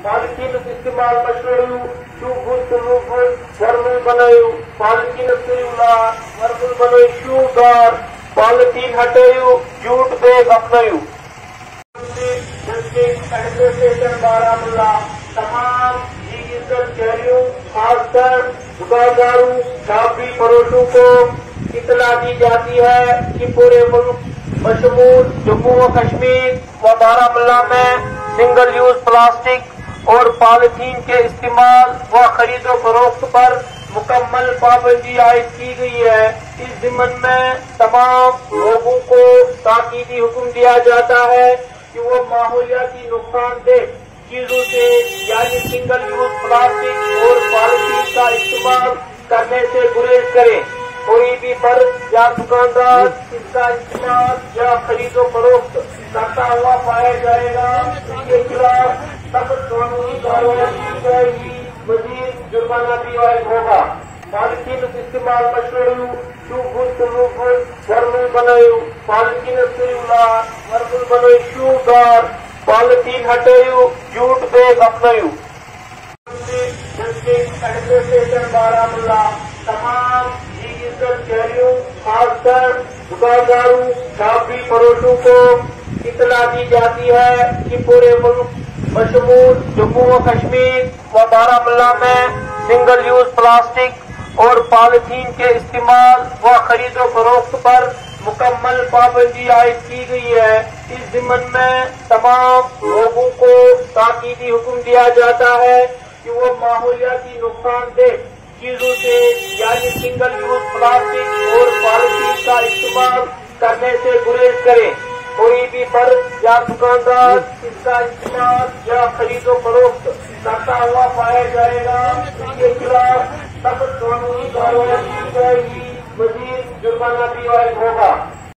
Polythene ಇಸ್ತಿಮಾಲ್ ಮಶ್ರೂರು ಶೂಬುತ್ ಲೂಬುತ್ ವರ್ಮುಲ್ बनायो polythene इस्तेमाल वर्मुल बनायो शूगार पालिथीन हटायो जूट बैग अपनायो एडमिनिस्ट्रेशन बारामूला तमाम इज्जत शहरियों खासकर दुकानदारों शाबी पड़ोसों को इतला दी जाती है कि पूरे मुल्क मशमूल जम्मू व कश्मीर व बारामूला में सिंगल यूज प्लास्टिक और पॉलिथीन के इस्तेमाल व खरीदो फरोख्त पर मुकम्मल पाबंदी आयद की गई है। इस जिमन में तमाम लोगों को ताकीदी हुक्म दिया जाता है कि वो माहौलियाती नुकसानदेह, चीज़ों से, यानी सिंगल यूज़ प्लास्टिक और पॉलिथीन का इस्तेमाल करने से गुरेज करें। कोई भी फ़र्ज़ या दुकानदार इसका इस्तेमाल या खरीदो फरोख्त करता हुआ पाया जाएगा इसके खिलाफ सख्त कानूनी कार्रवाई की जाएगी मजीद जुर्माना वायद होगा पॉलिथीन इस्तेमाल मशरूम शूबुत लूबुत वर्मुल बनायो पॉलिथीन इस्तेमाल वर्मुल बनायो शूगार पॉलिथीन हटायो जूट बैग अपनायो एडमिनिस्ट्रेशन बारामूला तमाम इज़्ज़त शहरियों खासकर दुकानदारों शाबी पड़ोसों को इतला दी जाती है कि पूरे मुल्क मशमूल जम्मू व कश्मीर व बारामूला में सिंगल यूज़ प्लास्टिक और पॉलिथीन के इस्तेमाल व खरीदो फरोख्त पर मुकम्मल पाबंदी आयद की गई है। इस जिमन में तमाम लोगों को ताकीदी हुक्म दिया जाता है कि वो माहौलियाती नुकसानदेह चीज़ों से, यानी सिंगल यूज़ प्लास्टिक और पॉलिथीन का इस्तेमाल करने से गुरेज करें। कोई भी फ़र्ज़ या दुकानदार इसका इस्तेमाल या खरीदो फरोख्त करता हुआ पाया जाएगा इसके खिलाफ सख्त कानूनी कार्रवाई की जाएगी। मजीद जुर्माना भी वायद होगा।